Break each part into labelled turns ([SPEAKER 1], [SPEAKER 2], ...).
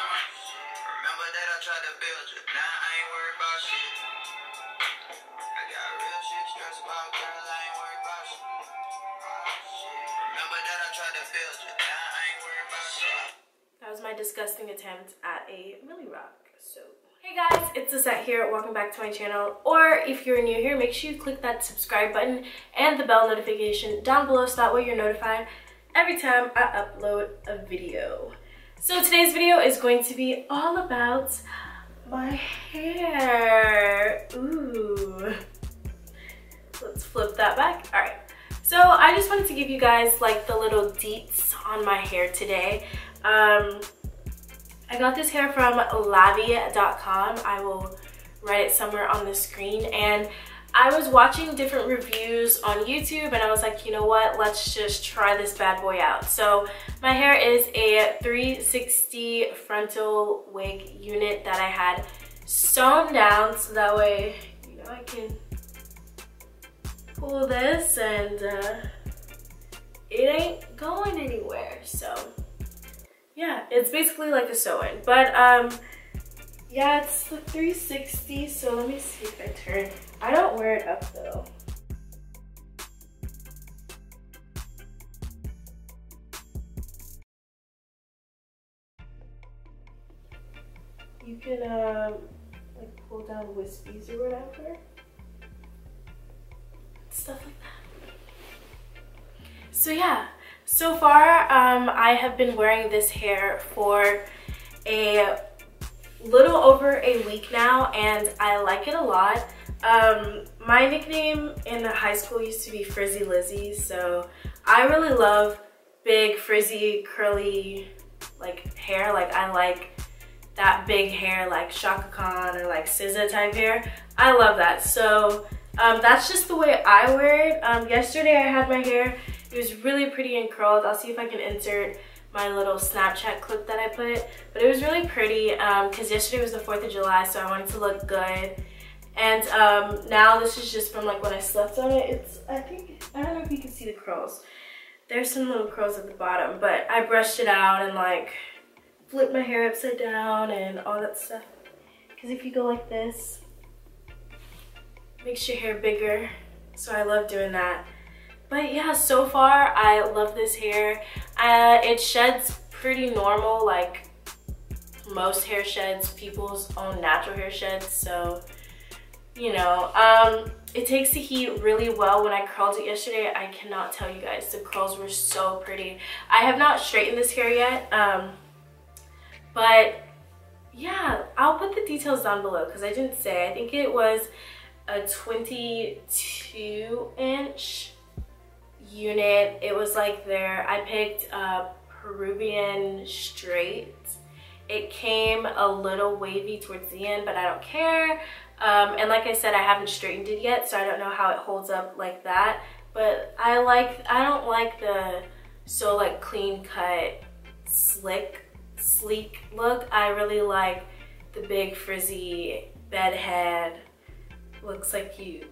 [SPEAKER 1] Remember that I tried to build you. Now I ain't worried about shit. I got real shit about girl. I ain't worried about shit. Remember that I tried to build you. Now I ain't worried about shit.
[SPEAKER 2] That was my disgusting attempt at a Millie Rock soap. Hey guys, it's Lisette here. Welcome back to my channel. Or if you're new here, make sure you click that subscribe button and the bell notification down below so that way you're notified every time I upload a video. So today's video is going to be all about my hair. Ooh. Let's flip that back. All right. So I just wanted to give you guys like the little deets on my hair today. Um, I got this hair from Lavy.com. I will write it somewhere on the screen. And I was watching different reviews on YouTube and I was like, you know what, let's just try this bad boy out. So my hair is a 360 frontal wig unit that I had sewn down so that way, you know, I can pull this and uh, it ain't going anywhere. So yeah, it's basically like a sew-in. But um, yeah, it's the 360, so let me see if I turn. I don't wear it up though. You can um, like pull down wispies or whatever. Stuff like that. So yeah, so far um, I have been wearing this hair for a little over a week now and I like it a lot. Um, my nickname in high school used to be Frizzy Lizzie, so I really love big, frizzy, curly, like hair. Like I like that big hair like Chaka Khan or like SZA type hair. I love that. So um, that's just the way I wear it. Um, yesterday I had my hair, it was really pretty and curled. I'll see if I can insert my little Snapchat clip that I put. But it was really pretty because um, yesterday was the 4th of July, so I wanted to look good. And um, now this is just from like when I slept on it. It's, I think, I don't know if you can see the curls. There's some little curls at the bottom, but I brushed it out and like flipped my hair upside down and all that stuff. Because if you go like this, makes your hair bigger. So I love doing that. But yeah, so far I love this hair. Uh, it sheds pretty normal, like most hair sheds, people's own natural hair sheds. So, you know, um, it takes the heat really well. When I curled it yesterday, I cannot tell you guys, the curls were so pretty. I have not straightened this hair yet, um, but yeah, I'll put the details down below because I didn't say. I think it was a 22 inch unit. It was like there. I picked a Peruvian straight. It came a little wavy towards the end, but I don't care. Um, and like I said, I haven't straightened it yet, so I don't know how it holds up like that. But I like, I don't like the so like clean cut, slick, sleek look. I really like the big frizzy bed head. Looks like you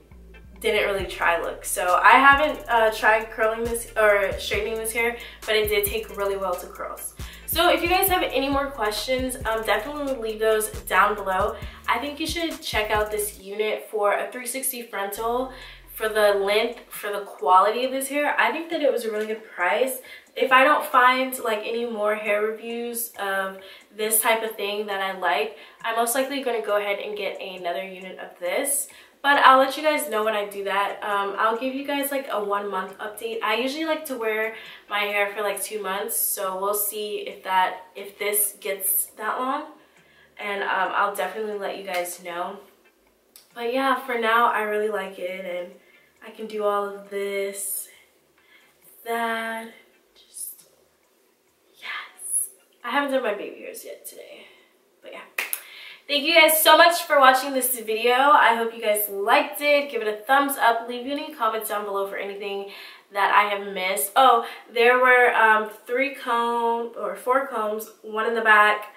[SPEAKER 2] didn't really try look. So I haven't uh, tried curling this or straightening this hair, but it did take really well to curls. So if you guys have any more questions, um, definitely leave those down below. I think you should check out this unit for a 360 frontal for the length, for the quality of this hair. I think that it was a really good price. If I don't find like any more hair reviews of this type of thing that I like, I'm most likely going to go ahead and get another unit of this. But I'll let you guys know when I do that. Um, I'll give you guys like a one month update. I usually like to wear my hair for like two months. So we'll see if that, if this gets that long. And um, I'll definitely let you guys know. But yeah, for now, I really like it. And I can do all of this, that, just, yes. I haven't done my baby hairs yet today. But yeah. Thank you guys so much for watching this video. I hope you guys liked it. Give it a thumbs up. Leave any comments down below for anything that I have missed. Oh, there were um, three combs or four combs, one in the back,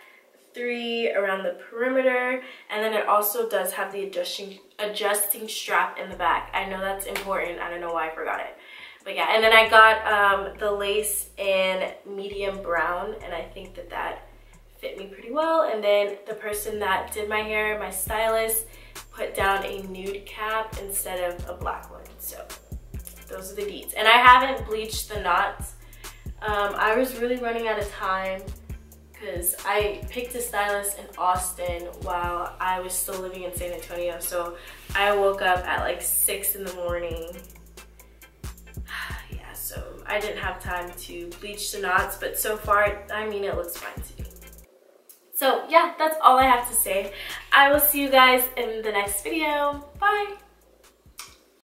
[SPEAKER 2] three around the perimeter, and then it also does have the adjusting adjusting strap in the back. I know that's important. I don't know why I forgot it. But yeah, and then I got um, the lace in medium brown, and I think that that fit me pretty well. And then the person that did my hair, my stylist, put down a nude cap instead of a black one. So those are the deets. And I haven't bleached the knots. Um, I was really running out of time because I picked a stylist in Austin while I was still living in San Antonio. So I woke up at like six in the morning. yeah, so I didn't have time to bleach the knots, but so far, I mean, it looks fine to me. So yeah, that's all I have to say. I will see you guys in the next video. Bye.